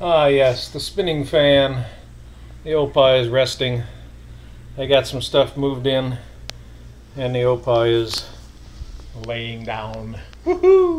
Ah, yes, the spinning fan. The Opa is resting. I got some stuff moved in, and the Opa is laying down. Woohoo!